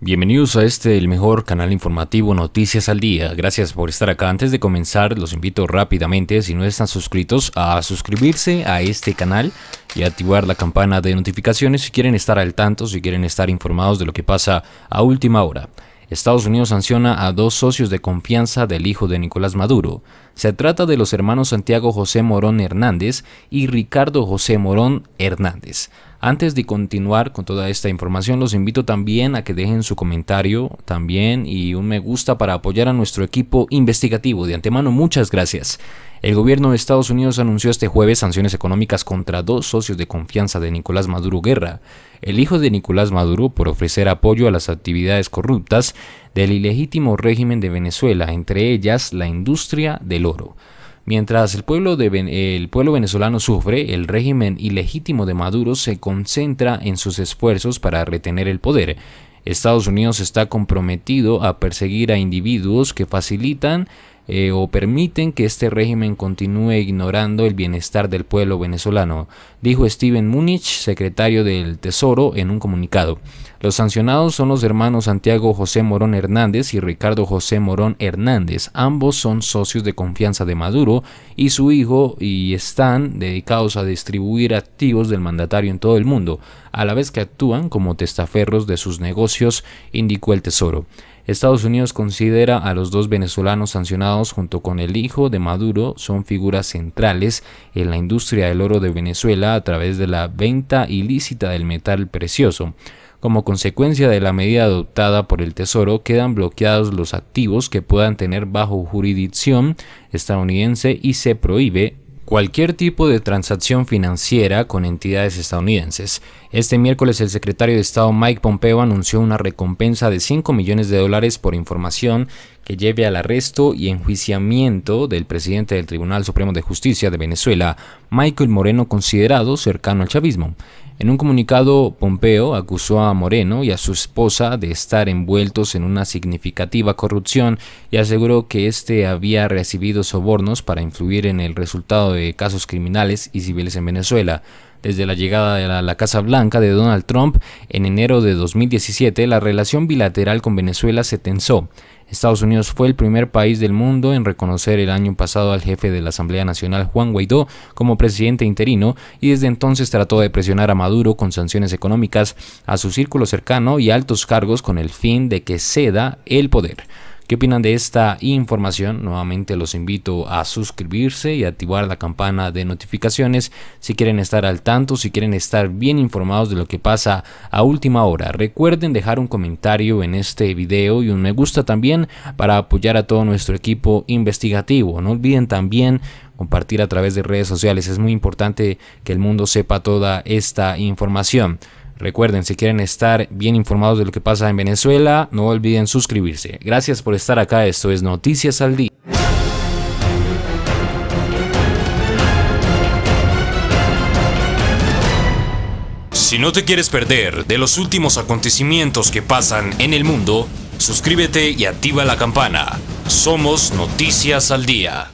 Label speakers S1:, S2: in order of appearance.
S1: Bienvenidos a este, el mejor canal informativo Noticias al Día. Gracias por estar acá. Antes de comenzar, los invito rápidamente, si no están suscritos, a suscribirse a este canal y activar la campana de notificaciones si quieren estar al tanto, si quieren estar informados de lo que pasa a última hora. Estados Unidos sanciona a dos socios de confianza del hijo de Nicolás Maduro. Se trata de los hermanos Santiago José Morón Hernández y Ricardo José Morón Hernández. Antes de continuar con toda esta información, los invito también a que dejen su comentario también y un me gusta para apoyar a nuestro equipo investigativo. De antemano, muchas gracias. El gobierno de Estados Unidos anunció este jueves sanciones económicas contra dos socios de confianza de Nicolás Maduro Guerra, el hijo de Nicolás Maduro, por ofrecer apoyo a las actividades corruptas del ilegítimo régimen de Venezuela, entre ellas la industria del oro. Mientras el pueblo, el pueblo venezolano sufre, el régimen ilegítimo de Maduro se concentra en sus esfuerzos para retener el poder. Estados Unidos está comprometido a perseguir a individuos que facilitan eh, o permiten que este régimen continúe ignorando el bienestar del pueblo venezolano, dijo Steven Múnich, secretario del Tesoro, en un comunicado. Los sancionados son los hermanos Santiago José Morón Hernández y Ricardo José Morón Hernández. Ambos son socios de confianza de Maduro y su hijo y están dedicados a distribuir activos del mandatario en todo el mundo, a la vez que actúan como testaferros de sus negocios, indicó el Tesoro. Estados Unidos considera a los dos venezolanos sancionados junto con el hijo de Maduro son figuras centrales en la industria del oro de Venezuela a través de la venta ilícita del metal precioso. Como consecuencia de la medida adoptada por el Tesoro, quedan bloqueados los activos que puedan tener bajo jurisdicción estadounidense y se prohíbe cualquier tipo de transacción financiera con entidades estadounidenses. Este miércoles el secretario de Estado Mike Pompeo anunció una recompensa de 5 millones de dólares por información que lleve al arresto y enjuiciamiento del presidente del Tribunal Supremo de Justicia de Venezuela, Michael Moreno, considerado cercano al chavismo. En un comunicado, Pompeo acusó a Moreno y a su esposa de estar envueltos en una significativa corrupción y aseguró que éste había recibido sobornos para influir en el resultado de casos criminales y civiles en Venezuela. Desde la llegada de la, Casa Blanca de Donald Trump en enero de 2017, la relación bilateral con Venezuela se tensó. Estados Unidos fue el primer país del mundo en reconocer el año pasado al jefe de la Asamblea Nacional, Juan Guaidó, como presidente interino y desde entonces trató de presionar a Maduro con sanciones económicas a su círculo cercano y altos cargos con el fin de que ceda el poder. ¿Qué opinan de esta información? Nuevamente los invito a suscribirse y activar la campana de notificaciones si quieren estar al tanto, si quieren estar bien informados de lo que pasa a última hora. Recuerden dejar un comentario en este video y un me gusta también para apoyar a todo nuestro equipo investigativo. No olviden también compartir a través de redes sociales. Es muy importante que el mundo sepa toda esta información. Recuerden, si quieren estar bien informados de lo que pasa en Venezuela, no olviden suscribirse. Gracias por estar acá, esto es Noticias al Día.
S2: Si no te quieres perder de los últimos acontecimientos que pasan en el mundo, suscríbete y activa la campana. Somos Noticias al Día.